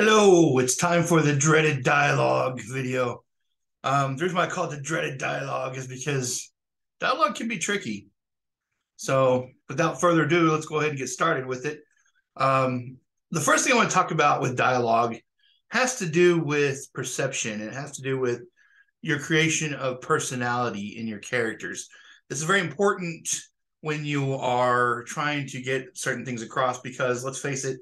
Hello, it's time for the dreaded dialogue video. Um, the reason why I call it the dreaded dialogue is because dialogue can be tricky. So, without further ado, let's go ahead and get started with it. Um, the first thing I want to talk about with dialogue has to do with perception. It has to do with your creation of personality in your characters. This is very important when you are trying to get certain things across because let's face it,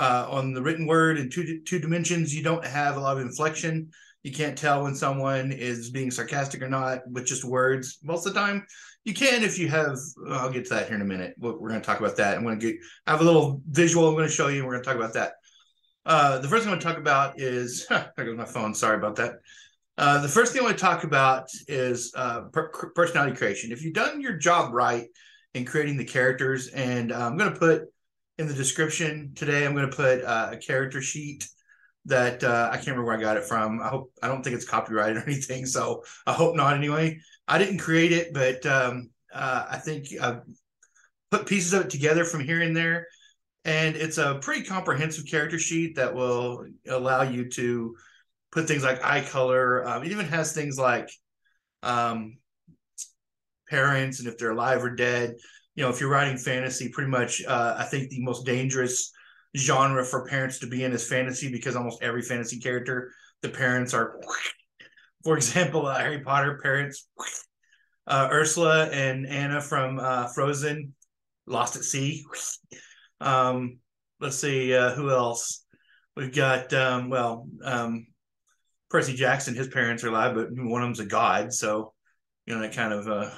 uh, on the written word in two two dimensions, you don't have a lot of inflection. You can't tell when someone is being sarcastic or not with just words. Most of the time, you can if you have. I'll get to that here in a minute. We're going to talk about that. I'm going to get I have a little visual. I'm going to show you. and We're going to talk about that. Uh, the first thing I want to talk about is there goes my phone. Sorry about that. Uh, the first thing I want to talk about is uh, per- personality creation. If you've done your job right in creating the characters, and uh, I'm going to put in the description today. I'm going to put uh, a character sheet that uh, I can't remember where I got it from. I hope I don't think it's copyrighted or anything, so I hope not. Anyway, I didn't create it, but um, uh, I think I put pieces of it together from here and there, and it's a pretty comprehensive character sheet that will allow you to put things like eye color. Um, it even has things like um, parents and if they're alive or dead you know, if you're writing fantasy, pretty much, uh, I think the most dangerous genre for parents to be in is fantasy because almost every fantasy character, the parents are, for example, uh, Harry Potter parents, uh, Ursula and Anna from uh, Frozen, Lost at Sea. Um, let's see, uh, who else? We've got, um, well, um, Percy Jackson, his parents are alive, but one of them's a god. So, you know, that kind of uh,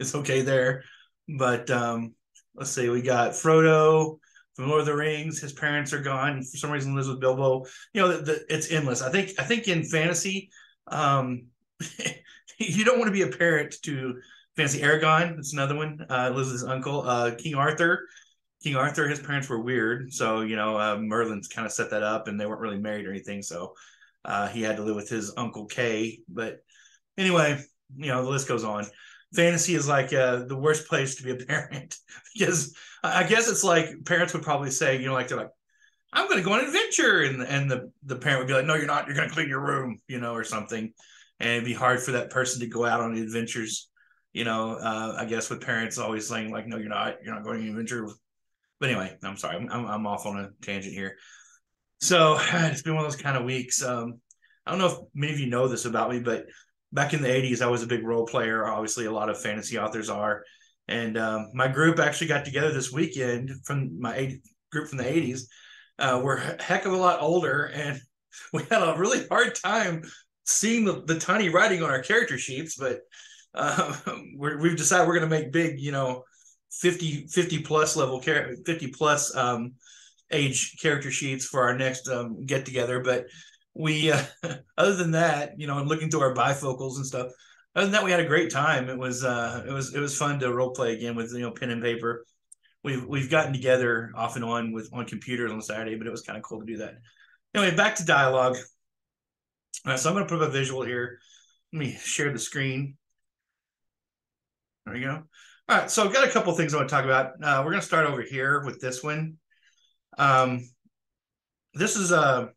it's okay there. But um, let's see, we got Frodo from Lord of the Rings. His parents are gone. For some reason, lives with Bilbo. You know, the, the, it's endless. I think. I think in fantasy, um, you don't want to be a parent to fantasy. Aragorn. that's another one. Uh, lives with his uncle. Uh, King Arthur. King Arthur, his parents were weird, so you know uh, Merlin's kind of set that up, and they weren't really married or anything, so uh, he had to live with his uncle Kay. But anyway, you know the list goes on fantasy is like uh, the worst place to be a parent because I guess it's like parents would probably say, you know, like they're like, I'm going to go on an adventure, and and the the parent would be like, No, you're not. You're going to clean your room, you know, or something, and it'd be hard for that person to go out on adventures. You know, uh, I guess with parents always saying like, No, you're not. You're not going on an adventure. But anyway, I'm sorry, I'm I'm off on a tangent here. So it's been one of those kind of weeks. Um, I don't know if many of you know this about me, but back in the 80s, I was a big role player. Obviously, a lot of fantasy authors are. And um, my group actually got together this weekend from my 80, group from the 80s. Uh, we're a heck of a lot older, and we had a really hard time seeing the, the tiny writing on our character sheets. But uh, we have decided we're going to make big, you know, 50, 50 plus level, 50 plus um, age character sheets for our next um, get together. But we uh, other than that you know and looking through our bifocals and stuff. Other than that we had a great time. It was uh it was it was fun to role play again with you know pen and paper. We've we've gotten together off and on with on computers on saturday but it was kind of cool to do that. Anyway back to dialogue. All right so i'm going to put up a visual here. Let me share the screen. There we go. All right so i've got a couple things i want to talk about. Uh, we're going to start over here with this one. Um this is a uh,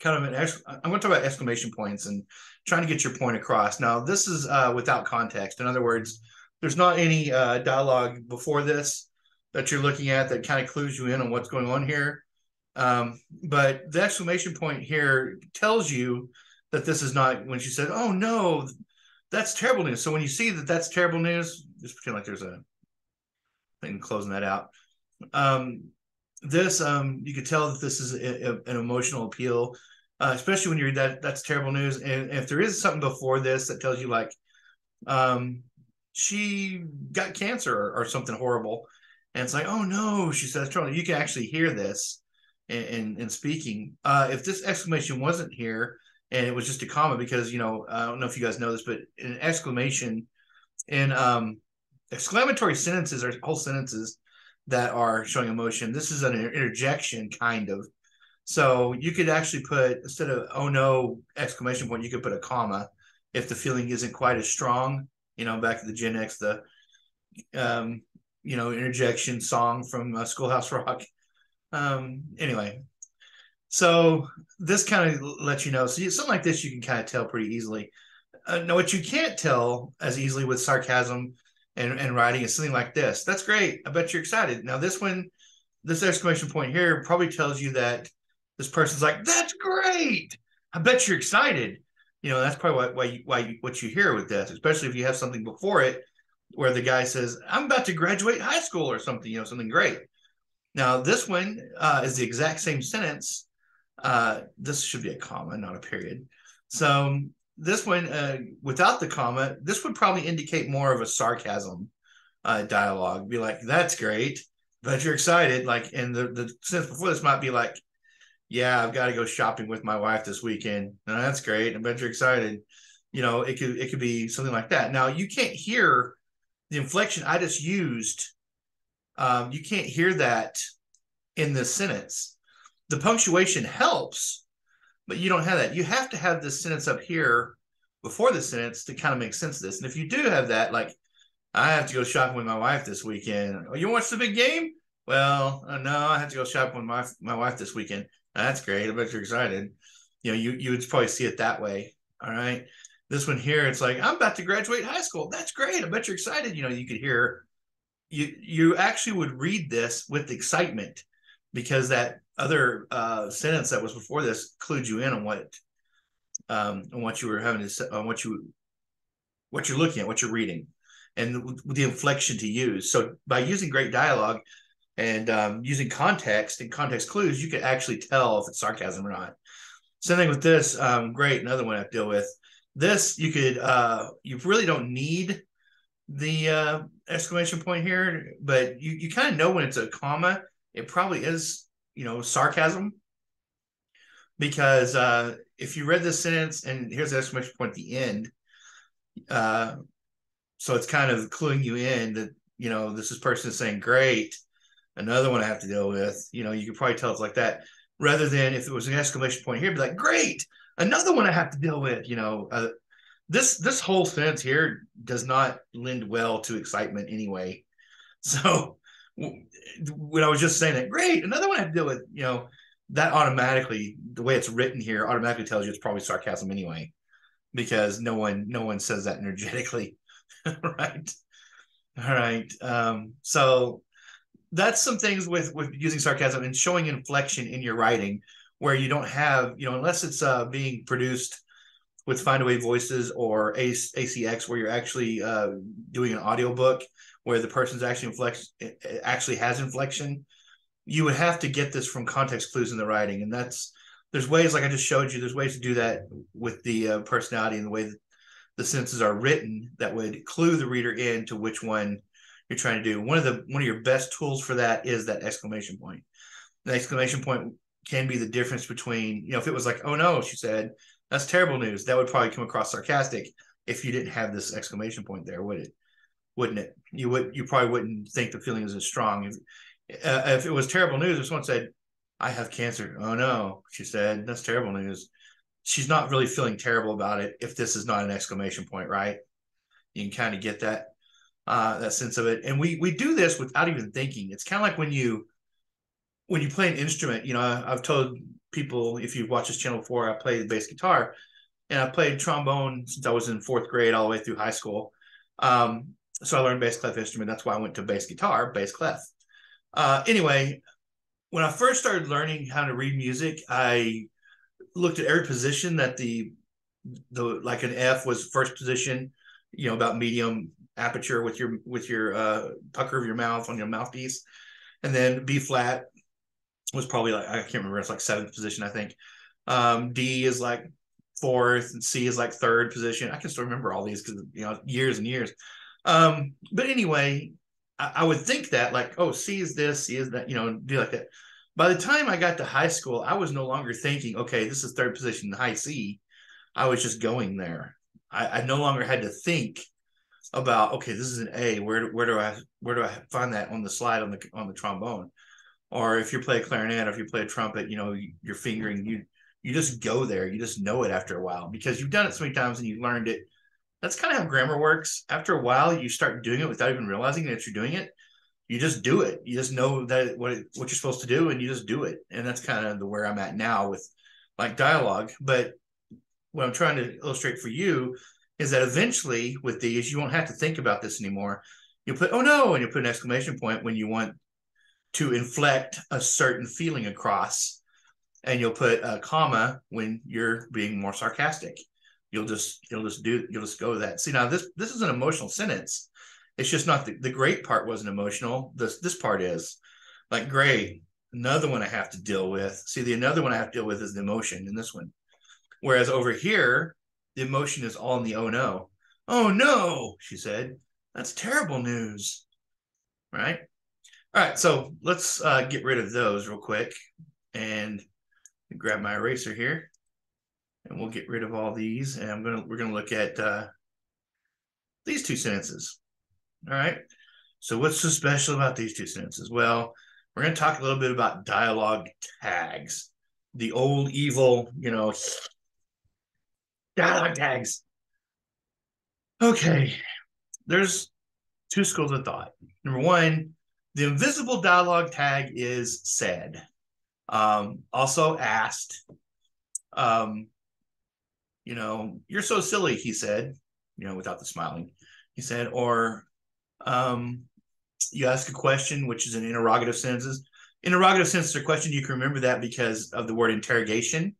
kind of an I'm going to talk about exclamation points and trying to get your point across. Now, this is uh, without context. In other words, there's not any uh, dialogue before this that you're looking at that kind of clues you in on what's going on here. Um, but the exclamation point here tells you that this is not when she said, "Oh no, that's terrible news." So when you see that that's terrible news, just pretend like there's a thing closing that out. Um, this um, you could tell that this is a, a, an emotional appeal uh, especially when you read that that's terrible news and if there is something before this that tells you like um, she got cancer or, or, something horrible and it's like oh no she says you can actually hear this in in, in speaking uh, if this exclamation wasn't here and it was just a comma because you know i don't know if you guys know this but an exclamation in um, exclamatory sentences or whole sentences that are showing emotion. This is an interjection, kind of. So you could actually put instead of "oh no!" exclamation point, you could put a comma if the feeling isn't quite as strong. You know, back to the Gen X, the um, you know interjection song from uh, Schoolhouse Rock. Um, anyway, So this kind of lets you know. So you, something like this, you can kind of tell pretty easily. Uh, now, what you can't tell as easily with sarcasm and, and writing is something like this. That's great. I bet you're excited. Now, this one, this exclamation point here probably tells you that this person's like, "That's great. I bet you're excited." You know, that's probably why why you, why you, what you hear with this, especially if you have something before it where the guy says, "I'm about to graduate high school" or something. You know, something great. Now, this one uh, is the exact same sentence. Uh, this should be a comma, not a period. So this one, uh, without the comma, this would probably indicate more of a sarcasm uh, dialogue. Be like, "That's great, but you're excited." Like, and the the sentence before this might be like, "Yeah, I've got to go shopping with my wife this weekend." No, that's great. I bet you're excited. You know, it could it could be something like that. Now, you can't hear the inflection I just used um, you can't hear that in this sentence. The punctuation helps, but you don't have that. You have to have this sentence up here before the sentence to kind of make sense of this. And if you do have that, like, I have to go shopping with my wife this weekend. Oh, you watch the big game? Well, uh, no, I have to go shopping with my my wife this weekend. That's great. I bet you're excited. You know, you you would probably see it that way. All right. This one here, it's like I'm about to graduate high school. That's great. I bet you're excited. You know, you could hear you you actually would read this with excitement because that other uh, sentence that was before this clued you in on what um, on what you were having to on what you what you're looking at, what you're reading, and the inflection to use. So by using great dialogue and um, using context and context clues, you can actually tell if it's sarcasm or not. Same thing with this. Um, great, another one I deal with. This you could uh, you really don't need the uh, exclamation point here, but you, you kind of know when it's a comma, it probably is, you know, sarcasm. Because uh, if you read the sentence and here's the exclamation point at the end, uh, so it's kind of cluing you in that, you know, this is person saying, great, another one I have to deal with. You know, you could probably tell it's like that. Rather than if it was an exclamation point here, be like, great, another one I have to deal with. You know, uh, this this whole sentence here does not lend well to excitement anyway. So when I was just saying that, great, another one I have to deal with, you know, that automatically, the way it's written here, automatically tells you it's probably sarcasm anyway, because no one no one says that energetically, right? All right. Um, so that's some things with with using sarcasm and showing inflection in your writing where you don't have, you know, unless it's uh, being produced with Findaway Voices or ACX, where you're actually uh, doing an audiobook where the person's actually inflection actually has inflection, you would have to get this from context clues in the writing, and that's there's ways like I just showed you. There's ways to do that with the uh, personality and the way that the sentences are written that would clue the reader in to which one you're trying to do. One of the one of your best tools for that is that exclamation point. The exclamation point can be the difference between you know if it was like oh no she said that's terrible news. That would probably come across sarcastic if you didn't have this exclamation point there, would it? Wouldn't it? You would. You probably wouldn't think the feeling is as strong. If, uh, if it was terrible news, if someone said, "I have cancer," oh no, she said, that's terrible news. She's not really feeling terrible about it. If this is not an exclamation point, right? You can kind of get that uh, that sense of it. And we we do this without even thinking. It's kind of like when you when you play an instrument. You know, I've told people, if you've watched this channel before, I play the bass guitar and I played trombone since I was in fourth grade all the way through high school. Um, so I learned bass clef instrument. That's why I went to bass guitar, bass clef. Uh, anyway, when I first started learning how to read music, I looked at every position that the the like an F was first position, you know, about medium aperture with your with your uh, pucker of your mouth on your mouthpiece, and then B flat was probably like I can't remember. It's like seventh position, I think. Um, D is like fourth, and C is like third position. I can still remember all these because you know years and years. Um, but anyway, I, I, would think that like, oh, C is this, C is that, you know, do like that. By the time I got to high school, I was no longer thinking, okay, this is third position, high C. I was just going there. I, I no longer had to think about, okay, this is an A. Where where do I where do I find that on the slide on the on the trombone? or if you play a clarinet, or if you play a trumpet, you know, your fingering, you you just go there. You just know it after a while because you've done it so many times and you learned it. That's kind of how grammar works. After a while, you start doing it without even realizing that you're doing it. you just do it. You just know that what it, what you're supposed to do, and you just do it. And that's kind of the where I'm at now with like dialogue. But what I'm trying to illustrate for you is that eventually with these, you won't have to think about this anymore. You put oh no, and you put an exclamation point when you want to inflect a certain feeling across, and you'll put a comma when you're being more sarcastic. You'll just you'll just do you'll just go that. See now this this is an emotional sentence it's just not the, the great part wasn't emotional. This this part is like great. Another one I have to deal with. See, the another one I have to deal with is the emotion in this one. Whereas over here, the emotion is all in the oh no. Oh no, she said. That's terrible news. Right? All right, so let's uh, get rid of those real quick and grab my eraser here and we'll get rid of all these and I'm gonna we're gonna look at uh, these two sentences. All right. So what's so special about these two sentences? Well, we're to talk a little bit about dialogue tags, the old evil, you know, dialogue tags. Okay. There's two schools of thought. Number one, the invisible dialogue tag is said. Um, also asked, um, you know, you're so silly, he said, you know, without the smiling. He said, or um, you ask a question, which is an interrogative sentences. Interrogative sentences are question. You can remember that because of the word interrogation.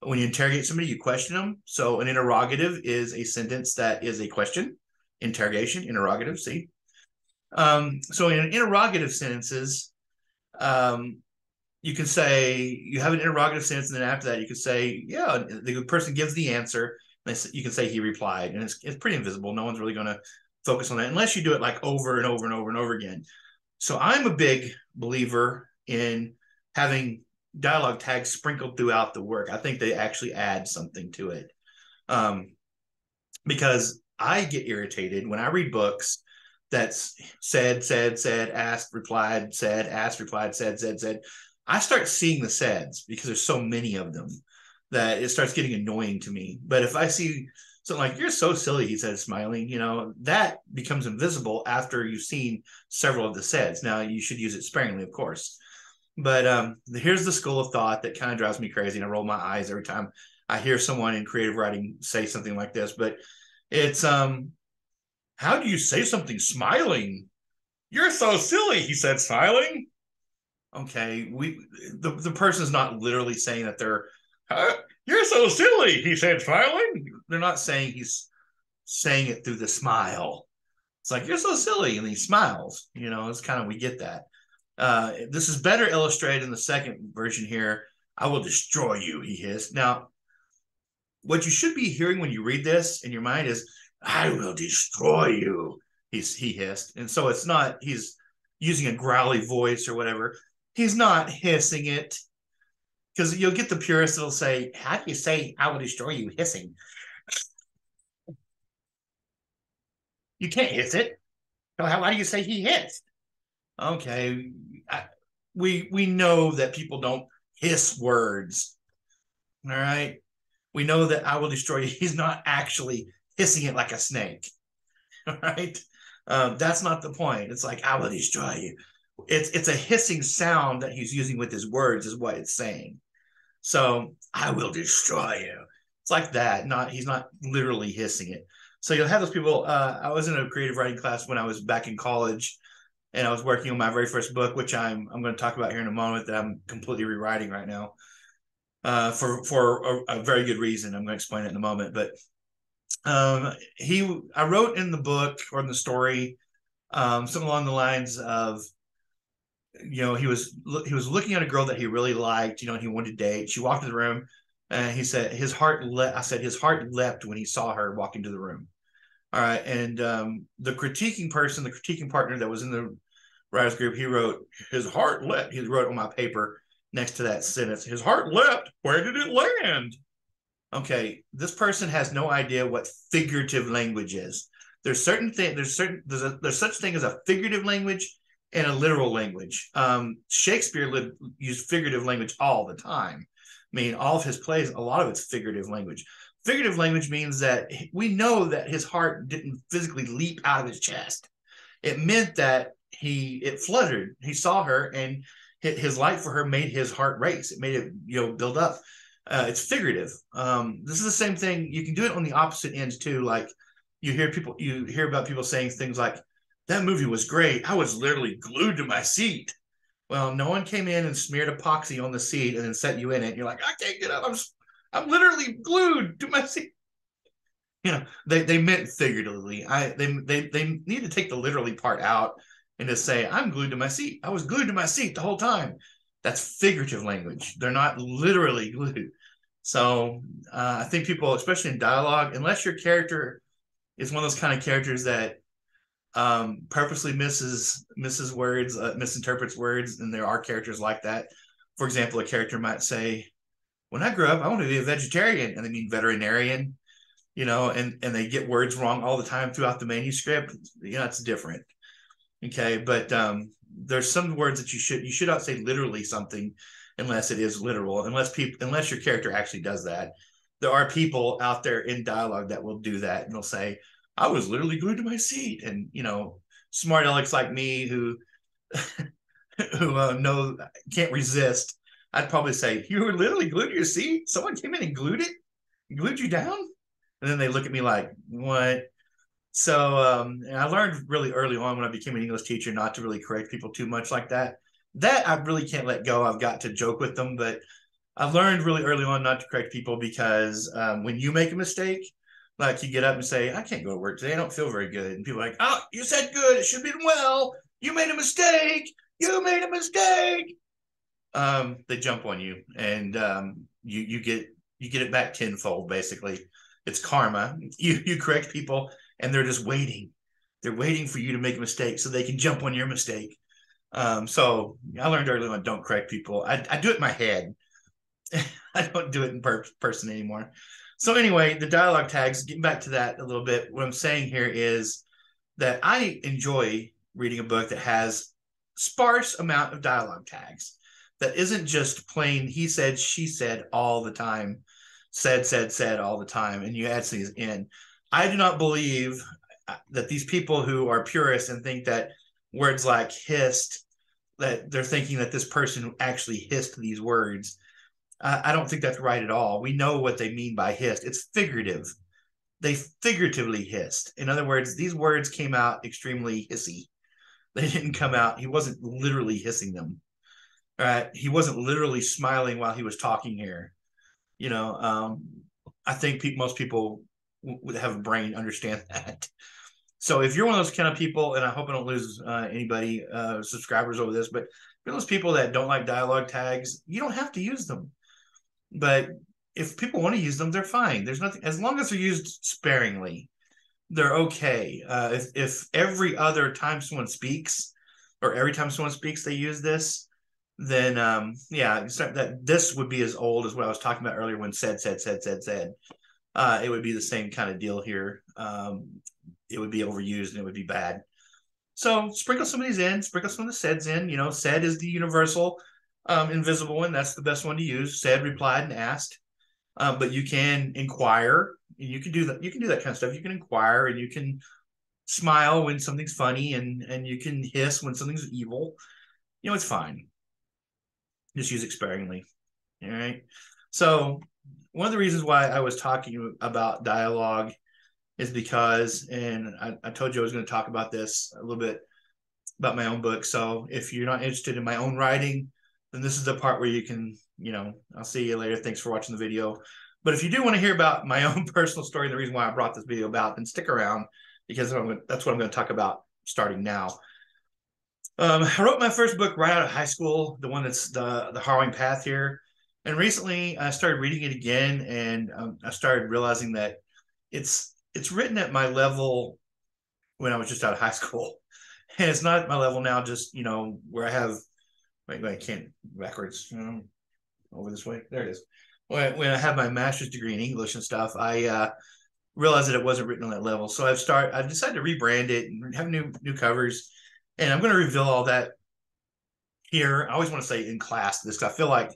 When you interrogate somebody, you question them. So an interrogative is a sentence that is a question. Interrogation, interrogative. See. Um, so in interrogative sentences, um, you can say you have an interrogative sentence, and then after that, you can say, "Yeah." The person gives the answer. you can say he replied, and it's it's pretty invisible. No one's really going to focus on that unless you do it like over and over and over and over again. So I'm a big believer in having dialogue tags sprinkled throughout the work. I think they actually add something to it. Um, because I get irritated when I read books that's said, said, said, asked, replied, said, asked, replied, said, said, said. I start seeing the saids because there's so many of them that it starts getting annoying to me. But if I see so like you're so silly, he said, smiling. You know that becomes invisible after you've seen several of the saids. Now you should use it sparingly, of course. But um, here's the school of thought that kind of drives me crazy, and I roll my eyes every time I hear someone in creative writing say something like this. But it's um, how do you say something smiling? You're so silly, he said, smiling. Okay, we the the person's not literally saying that they're you're so silly, he said, smiling. They're not saying he's saying it through the smile. It's like, you're so silly. And he smiles. You know, it's kind of, we get that. Uh, this is better illustrated in the second version here. I will destroy you, he hissed. Now, what you should be hearing when you read this in your mind is, I will destroy you, he's, he hissed. And so it's not, he's using a growly voice or whatever. He's not hissing it because you'll get the purist that'll say, "How do you say I will destroy you hissing?" You can't hiss it. So how, why do you say he hissed? Okay, we we know that people don't hiss words. All right, we know that I will destroy you. He's not actually hissing it like a snake. All right, um, that's not the point. It's like I will destroy you. It's it's a hissing sound that he's using with his words, is what it's saying. So I will destroy you. It's like that. Not he's not literally hissing it. So you'll have those people. Uh, I was in a creative writing class when I was back in college, and I was working on my very first book, which I'm I'm going to talk about here in a moment. That I'm completely rewriting right now, uh, for for a, a, very good reason. I'm going to explain it in a moment. But um, he, I wrote in the book or in the story, um, something along the lines of you know, he was he was looking at a girl that he really liked, you know, and he wanted to date. She walked in the room, and he said his heart le- I said his heart leapt when he saw her walk into the room. All right, and um, the critiquing person, the critiquing partner that was in the writers group, he wrote his heart leapt. He wrote on my paper next to that sentence, his heart leapt. Where did it land? Okay, this person has no idea what figurative language is. There's certain thing. There's certain. There's a, there's such thing as a figurative language and a literal language. Um, Shakespeare lived, used figurative language all the time. I mean, all of his plays, a lot of it's figurative language. Figurative language means that we know that his heart didn't physically leap out of his chest. It meant that he it fluttered. He saw her, and his light for her made his heart race. It made it you know build up. Uh, it's figurative. Um, this is the same thing. You can do it on the opposite ends too. Like you hear people, you hear about people saying things like, "That movie was great. I was literally glued to my seat." Well, no one came in and smeared epoxy on the seat and then set you in it. You're like, I can't get up. I'm I'm literally glued to my seat. You know, they, they meant figuratively. I they they they need to take the literally part out and just say, I'm glued to my seat. I was glued to my seat the whole time. That's figurative language. They're not literally glued. So uh, I think people, especially in dialogue, unless your character is one of those kind of characters that um, purposely misses misses words, uh, misinterprets words, and there are characters like that. For example, a character might say, "When I grow up, I want to be a vegetarian," and they mean veterinarian, you know, and and they get words wrong all the time throughout the manuscript. You know, it's different. Okay, but um, there's some words that you should you should not say literally something unless it is literal, unless people unless your character actually does that. There are people out there in dialogue that will do that and they'll say, I was literally glued to my seat. And you know, smart Alex like me who who uh, know can't resist, I'd probably say, You were literally glued to your seat? Someone came in and glued it, glued you down? And then they look at me like, What? So um, I learned really early on when I became an English teacher not to really correct people too much like that. That I really can't let go. I've got to joke with them, but I learned really early on not to correct people because um, when you make a mistake, like you get up and say, I can't go to work today. I don't feel very good. And people are like, oh, you said good. It should be well. You made a mistake. You made a mistake. Um, they jump on you and um, you you get you get it back tenfold basically. It's karma. You you correct people and they're just waiting. They're waiting for you to make a mistake so they can jump on your mistake. Um, so I learned early on don't correct people. I, I do it in my head. I don't do it in per- person anymore. So anyway, the dialogue tags. Getting back to that a little bit. What I'm saying here is that I enjoy reading a book that has sparse amount of dialogue tags that isn't just plain he said she said all the time said said said all the time and you add these in I do not believe uh, that these people who are purists and think that words like hissed, that they're thinking that this person actually hissed these words. Uh, I don't think that's right at all. We know what they mean by hissed. It's figurative. They figuratively hissed. In other words, these words came out extremely hissy. They didn't come out. He wasn't literally hissing them. Right? He wasn't literally smiling while he was talking here. You know, um, I think pe- most people would have a brain understand that. So if you're one of those kind of people, and I hope I don't lose uh, anybody uh, subscribers over this, but for those people that don't like dialogue tags, you don't have to use them. But if people want to use them, they're fine. There's nothing as long as they're used sparingly, they're okay. Uh, if if every other time someone speaks, or every time someone speaks, they use this, then um, yeah, that this would be as old as what I was talking about earlier when said said said said said uh, it would be the same kind of deal here. Um, it would be overused and it would be bad. So sprinkle some of these in, sprinkle some of the saids in. You know, said is the universal um, invisible one. That's the best one to use. Said, replied, and asked. Um, but you can inquire. And you can do that. You can do that kind of stuff. You can inquire and you can smile when something's funny and and you can hiss when something's evil. You know, it's fine. Just use it sparingly. All right. So one of the reasons why I was talking about dialogue is because, and I, I told you I was going to talk about this a little bit about my own book. So if you're not interested in my own writing, then this is the part where you can, you know, I'll see you later. Thanks for watching the video. But if you do want to hear about my own personal story, and the reason why I brought this video about, then stick around because that's what I'm going to talk about starting now. Um, I wrote my first book right out of high school, the one that's the the harrowing path here. And recently, I started reading it again, and um, I started realizing that it's it's written at my level when I was just out of high school, and it's not at my level now. Just you know where I have wait, wait I can't backwards over this way. There it is. When, when I have my master's degree in English and stuff, I uh, realized that it wasn't written on that level. So I've started. I've decided to rebrand it and have new new covers, and I'm going to reveal all that here. I always want to say in class this. because I feel like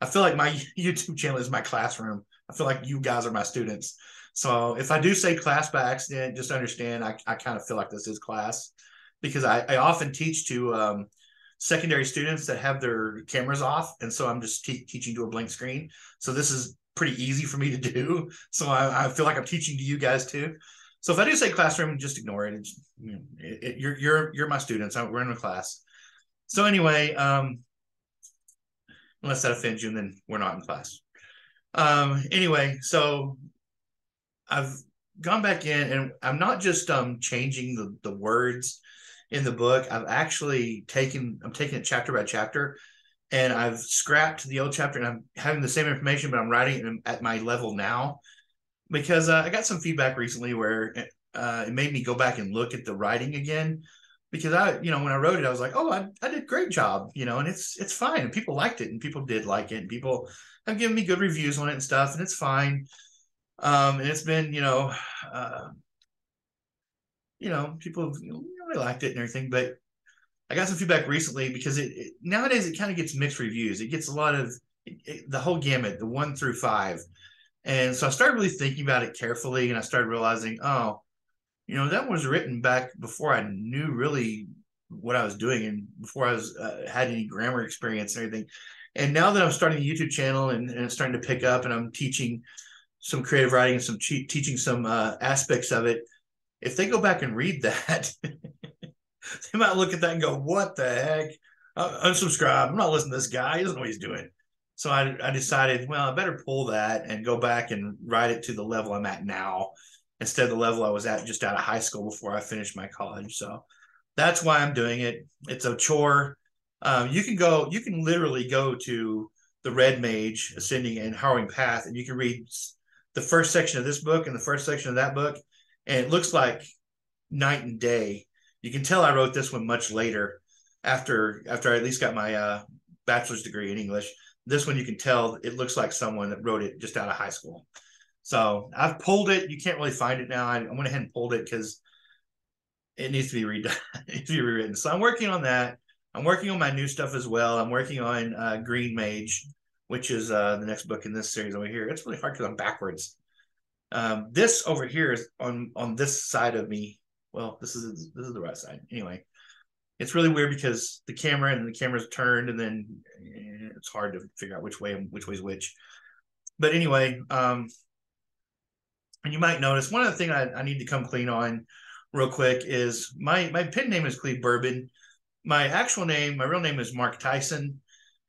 I feel like my YouTube channel is my classroom. I feel like you guys are my students. So if I do say class by accident, just understand I, I kind of feel like this is class. because I, I often teach to um, secondary students that have their cameras off, and so I'm just te- teaching to a blank screen. So this is pretty easy for me to do. So I, I, feel like I'm teaching to you guys too. So if I do say classroom, just ignore it. You know, it, it, you're you're you're my students. I, We're in a class. So anyway, um, unless that offends you, then we're not in class. Um, anyway, so I've gone back in and I'm not just um changing the, the words in the book. I've actually taken I'm taking it chapter by chapter and I've scrapped the old chapter and I'm having the same information, but I'm writing it at my level now because uh, I got some feedback recently where uh, it made me go back and look at the writing again because I, you know, when I wrote it, I was like, oh, I, I did great job, you know, and it's it's fine, and people liked it, and people did like it, and people have given me good reviews on it and stuff, and it's fine. Um, and it's been, you know, uh, you know, people really liked it and everything, but I got some feedback recently because it, it nowadays it kind of gets mixed reviews. It gets a lot of it, the whole gamut, the one through five, and so I started really thinking about it carefully, and I started realizing, oh, you know, that was written back before I knew really what I was doing and before I was uh, had any grammar experience and everything. And now that I'm starting a YouTube channel and, and it's starting to pick up, and I'm teaching some creative writing and some che- teaching some uh, aspects of it, if they go back and read that, they might look at that and go, "What the heck?" Uh, unsubscribe. I'm not listening to this guy. He doesn't know what he's doing. So I, I decided, well, I better pull that and go back and write it to the level I'm at now instead of the level I was at just out of high school before I finished my college. So that's why I'm doing it. It's a chore. Um, you can go, you can literally go to the Red Mage Ascending and Harrowing Path, and you can read the first section of this book and the first section of that book, and it looks like night and day. You can tell I wrote this one much later, after after I at least got my uh, bachelor's degree in English. This one you can tell it looks like someone that wrote it just out of high school. So I've pulled it. You can't really find it now. I, I went ahead and pulled it because it needs to be redone. it needs to be rewritten. So I'm working on that. I'm working on my new stuff as well. I'm working on uh, Green Mage, which is uh, the next book in this series over here. It's really hard because I'm backwards. Um, this over here is on on this side of me. Well, this is this is the right side. Anyway, it's really weird because the camera and the camera's turned, and then eh, it's hard to figure out which way which way's which. But anyway, um, and you might notice one other thing I, I need to come clean on real quick is my my pen name is Cleave Bourbon. My actual name, my real name is Mark Tyson.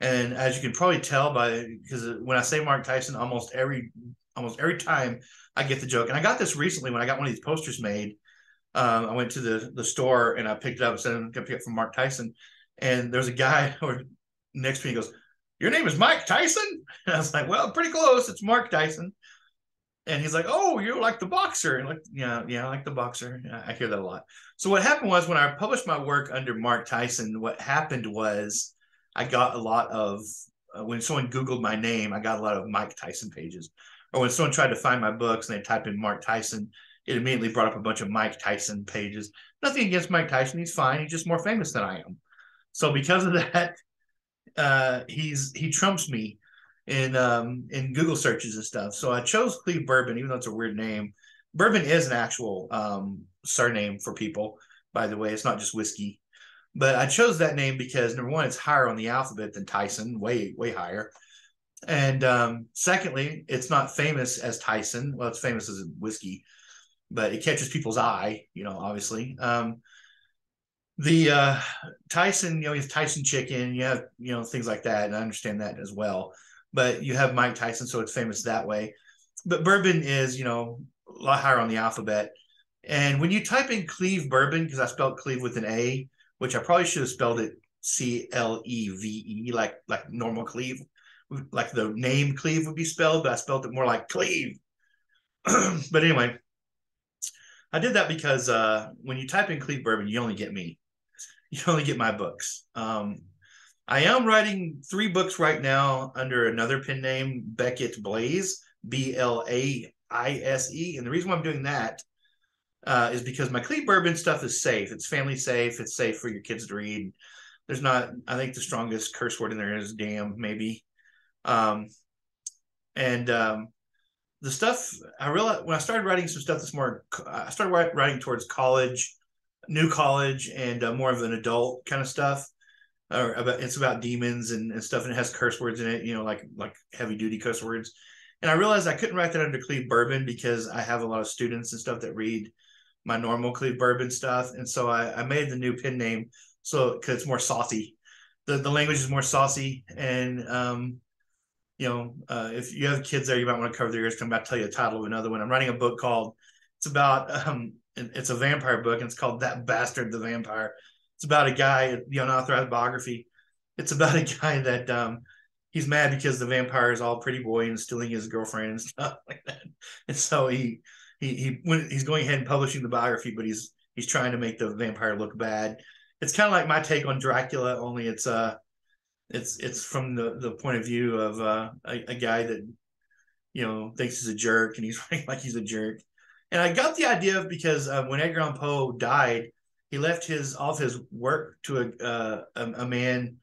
And as you can probably tell by because when I say Mark Tyson, almost every almost every time I get the joke. And I got this recently when I got one of these posters made. Um, I went to the the store and I picked it up and said I'm gonna pick it from Mark Tyson. And there's a guy next to me goes, Your name is Mike Tyson? And I was like, Well, pretty close. It's Mark Tyson and he's like, "Oh, you're like the boxer," and like, yeah, yeah, I like the boxer. I hear that a lot. So what happened was when I published my work under Mark Tyson, what happened was I got a lot of uh, when someone Googled my name, I got a lot of Mike Tyson pages, or when someone tried to find my books and they typed in Mark Tyson, it immediately brought up a bunch of Mike Tyson pages. Nothing against Mike Tyson; he's fine. He's just more famous than I am. So because of that, uh, he's he trumps me in um, in Google searches and stuff. So I chose Cleave Bourbon, even though it's a weird name. Bourbon is an actual um, surname for people, by the way. It's not just whiskey. But I chose that name because number one, it's higher on the alphabet than Tyson, way way higher. And um, secondly, it's not famous as Tyson. Well, it's famous as whiskey, but it catches people's eye, you know, obviously. Um, the uh, Tyson, you know, you have Tyson chicken, you have, you know, things like that. And I understand that as well but you have Mike Tyson, so it's famous that way. But bourbon is, you know, a lot higher on the alphabet. And when you type in Cleave Bourbon, because I spelled Cleave with an A, which I probably should have spelled it C L E V E, like like normal Cleve, like the name Cleve would be spelled, but I spelled it more like Cleave. but anyway, I did that because uh, when you type in Cleave Bourbon, you only get me. You only get my books. Um, I am writing three books right now under another pen name, Beckett Blaise, B L A I S E. And the reason why I'm doing that uh, is because my Cleave Bourbon stuff is safe. It's family safe. It's safe for your kids to read. There's not, I think the strongest curse word in there is damn, maybe. Um, and um, the stuff I realized when I started writing some stuff that's more, I started writing towards college new college and uh, more of an adult kind of stuff. Or about it's about demons and, and stuff, and it has curse words in it, you know, like like heavy duty curse words. And I realized I couldn't write that under Cleave Bourbon because I have a lot of students and stuff that read my normal Cleave Bourbon stuff, and so I, I made the new pen name so because it's more saucy. The the language is more saucy, and um, you know, uh, if you have kids there, you might want to cover their ears. Come back, tell you the title of another one. I'm writing a book called. It's about um, it's a vampire book, and it's called That Bastard the Vampire. It's about a guy, the unauthorized biography. It's about a guy that um, he's mad because the vampire is all pretty boy and stealing his girlfriend and stuff like that. And so he he he he's going ahead and publishing the biography, but he's he's trying to make the vampire look bad. It's kind of like my take on Dracula, only it's uh it's it's from the the point of view of uh, a, a guy that you know thinks he's a jerk and he's writing like he's a jerk. And I got the idea of because uh, when Edgar Allan Poe died, he left his all of his work to a, uh, a, a man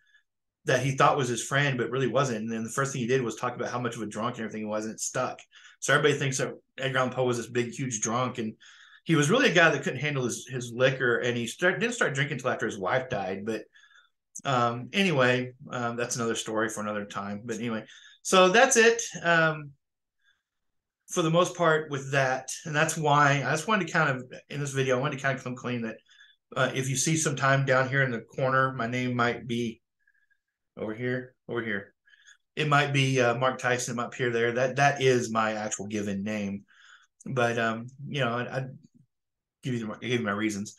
that he thought was his friend, but really wasn't. And then the first thing he did was talk about how much of a drunk and everything he was, and it stuck. So everybody thinks that Edgar Allan Poe was this big, huge drunk, and he was really a guy that couldn't handle his, his liquor, and he start, didn't start drinking until after his wife died. But um, anyway, um, that's another story for another time. But anyway, so that's it. Um, for the most part with that, and that's why I just wanted to kind of in this video, I wanted to kind of come clean that uh, if you see some time down here in the corner, my name might be over here, over here. It might be uh, Mark Tyson up here, there. That that is my actual given name, but um, you know, I, I give you the, I give you my reasons.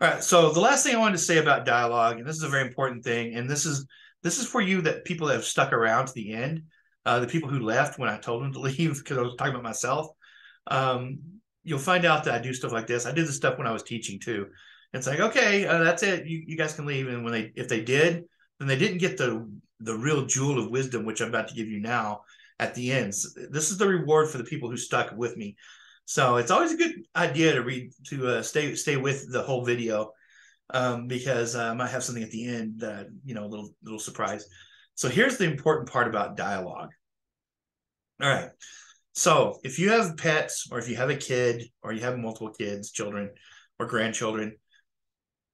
All right. So the last thing I wanted to say about dialogue, and this is a very important thing, and this is this is for you that people that have stuck around to the end, uh, the people who left when I told them to leave because I was talking about myself. Um, you'll find out that I do stuff like this. I did this stuff when I was teaching too. It's like, okay, uh, that's it. You, you guys can leave. And when they, if they did, then they didn't get the the real jewel of wisdom, which I'm about to give you now at the end. This is the reward for the people who stuck with me. So it's always a good idea to read to uh, stay stay with the whole video um, because uh, I might have something at the end that you know a little little surprise. So here's the important part about dialogue. All right. So if you have pets or if you have a kid or you have multiple kids, children or grandchildren,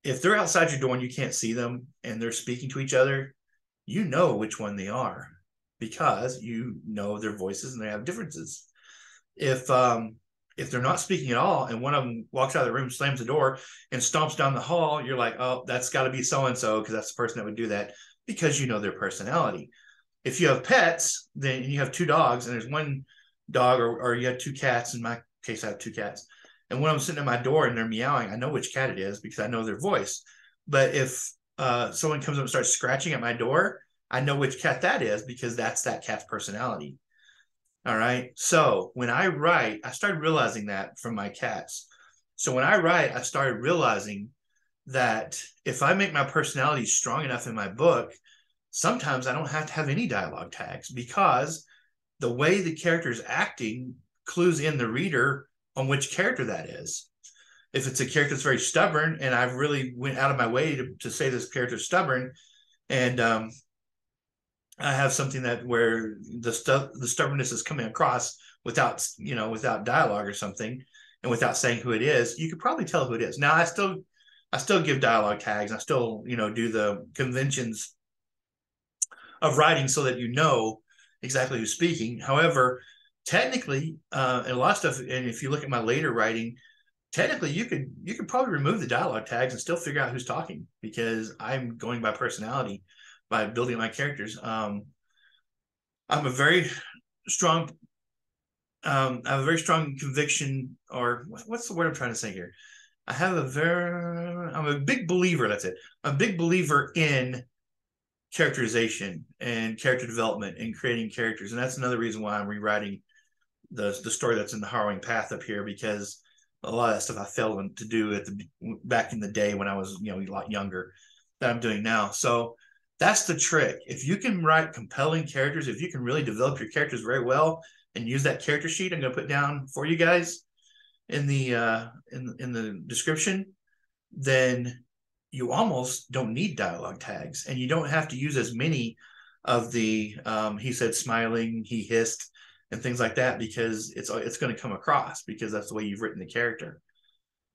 if they're outside your door and you can't see them and they're speaking to each other, you know which one they are because you know their voices and they have differences. If um if they're not speaking at all and one of them walks out of the room, slams the door, and stomps down the hall, you're like, oh, that's got to be so and so because that's the person that would do that because you know their personality. If you have pets, then you have two dogs and there's one dog, or, or you have two cats. In my case, I have two cats and when I'm sitting at my door and they're meowing, I know which cat it is because I know their voice. But if uh, someone comes up and starts scratching at my door, I know which cat that is because that's that cat's personality. All right. So when I write, I started realizing that from my cats. So when I write, I started realizing that if I make my personality strong enough in my book, sometimes I don't have to have any dialogue tags because the way the character is acting clues in the reader on which character that is. If it's a character that's very stubborn, and I've really went out of my way to, to say this character is stubborn, and um, I have something that where the stuff the stubbornness is coming across without you know without dialogue or something, and without saying who it is, you could probably tell who it is. Now I still I still give dialogue tags. I still you know do the conventions of writing so that you know exactly who's speaking. However, technically, uh, and a lot of stuff, and if you look at my later writing, technically you could you could probably remove the dialogue tags and still figure out who's talking because I'm going by personality by building my characters. Um, I'm a very strong um, I have a very strong conviction, or what's the word I'm trying to say here? I have a very, I'm a big believer. That's it. A big believer in characterization and character development and creating characters, and that's another reason why I'm rewriting the the story that's in the harrowing path up here because a lot of that stuff I failed to do at the back in the day when I was you know a lot younger that I'm doing now. So that's the trick. If you can write compelling characters, if you can really develop your characters very well and use that character sheet, I'm going to put down for you guys in the uh, in in the description, then you almost don't need dialogue tags, and you don't have to use as many of the um, he said smiling, he hissed, and things like that because it's it's going to come across because that's the way you've written the character.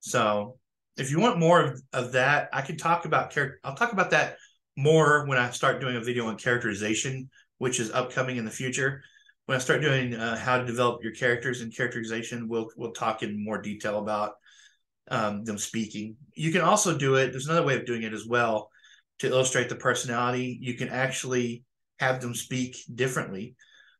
So if you want more of, of that, I can talk about character. I'll talk about that more when I start doing a video on characterization, which is upcoming in the future. When I start doing uh, how to develop your characters and characterization, we'll we'll talk in more detail about um, them speaking. You can also do it. There's another way of doing it as well to illustrate the personality. You can actually have them speak differently.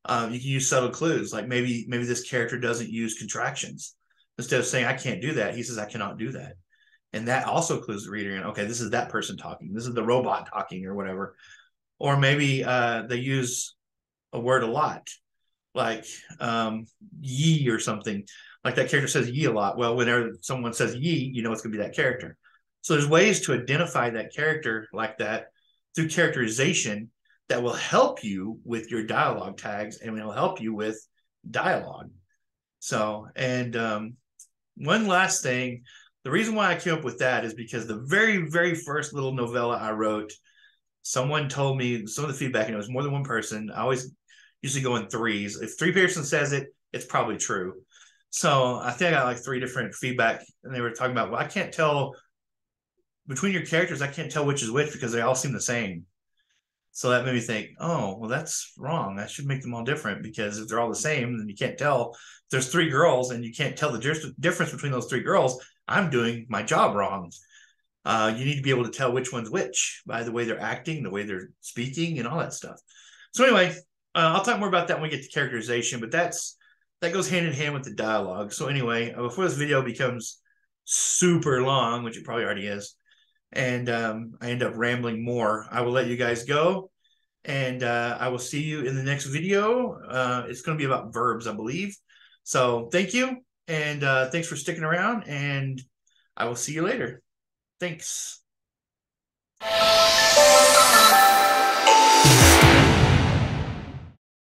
Um, you can use subtle clues, like maybe maybe this character doesn't use contractions. Instead of saying I can't do that, he says I cannot do that, and that also clues the reader in. Okay, this is that person talking. This is the robot talking, or whatever. Or maybe uh, they use a word a lot, like um, ye or something. Like that character says ye a lot. Well, whenever someone says ye, you know it's going to be that character. So there's ways to identify that character like that through characterization that will help you with your dialogue tags and it will help you with dialogue. So, and um, one last thing, the reason why I came up with that is because the very, very first little novella I wrote, someone told me some of the feedback, and it was more than one person. I always usually go in threes. If three person says it, it's probably true. So I think I got like three different feedback, and they were talking about, well, I can't tell between your characters, I can't tell which is which because they all seem the same. So that made me think, oh, well, that's wrong. I should make them all different because if they're all the same, then you can't tell. If there's three girls and you can't tell the difference between those three girls, I'm doing my job wrong. Uh, you need to be able to tell which one's which by the way they're acting, the way they're speaking, and all that stuff. So anyway, uh, I'll talk more about that when we get to characterization, but that's that goes hand in hand with the dialogue. So anyway, uh, before this video becomes super long, which it probably already is, and um, I end up rambling more. I will let you guys go, and uh, I will see you in the next video. Uh, it's going to be about verbs, I believe. So thank you, and uh, thanks for sticking around, and I will see you later. Thanks.